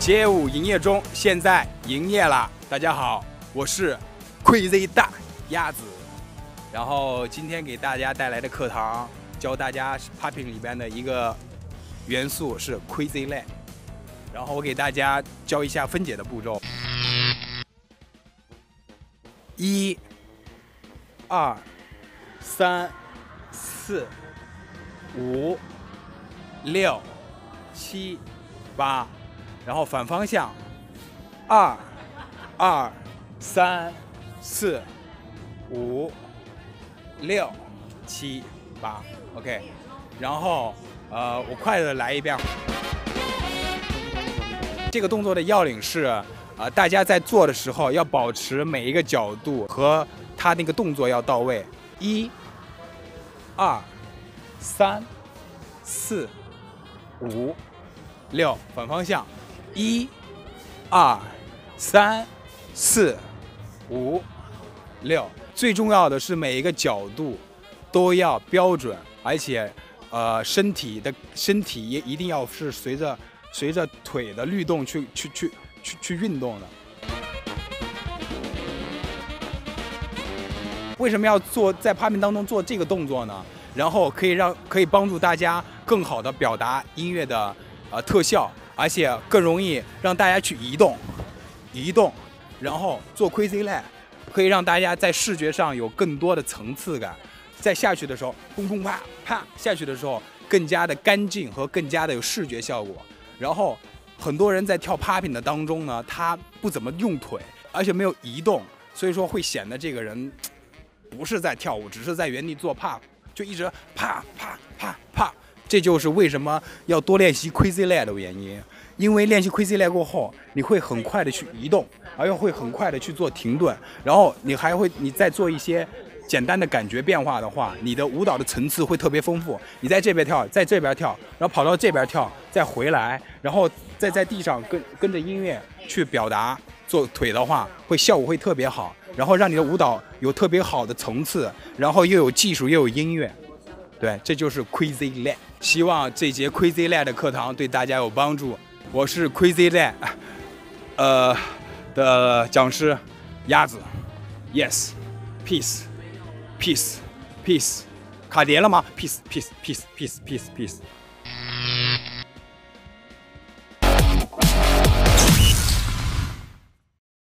街舞营业中，现在营业了。大家好，我是 Crazy 大鸭子。然后今天给大家带来的课堂，教大家 Popping 里边的一个元素是 Crazy Leg。然后我给大家教一下分解的步骤：一、二、三、四、五、六、七、八。然后反方向，二、二、三、四、五、六、七、八，OK。然后，呃，我快的来一遍。这个动作的要领是，啊，大家在做的时候要保持每一个角度和他那个动作要到位。一、二、三、四、五、六，反方向。一、二、三、四、五、六，最重要的是每一个角度都要标准，而且，呃，身体的身体也一定要是随着随着腿的律动去去去去去运动的。为什么要做在趴面当中做这个动作呢？然后可以让可以帮助大家更好的表达音乐的呃特效。而且更容易让大家去移动，移动，然后做 crazy leg，可以让大家在视觉上有更多的层次感。在下去的时候，砰砰啪啪下去的时候，更加的干净和更加的有视觉效果。然后很多人在跳 popping 的当中呢，他不怎么用腿，而且没有移动，所以说会显得这个人不是在跳舞，只是在原地做 pop，就一直啪啪啪啪。这就是为什么要多练习 crazy leg 的原因，因为练习 crazy leg 过后，你会很快的去移动，而又会很快的去做停顿，然后你还会，你再做一些简单的感觉变化的话，你的舞蹈的层次会特别丰富。你在这边跳，在这边跳，然后跑到这边跳，再回来，然后再在地上跟跟着音乐去表达做腿的话，会效果会特别好，然后让你的舞蹈有特别好的层次，然后又有技术又有音乐。对，这就是 Crazy Leg。希望这节 Crazy Leg 的课堂对大家有帮助。我是 Crazy Leg，呃的讲师鸭子。Yes，Peace，Peace，Peace。卡碟了吗？Peace，Peace，Peace，Peace，Peace，Peace。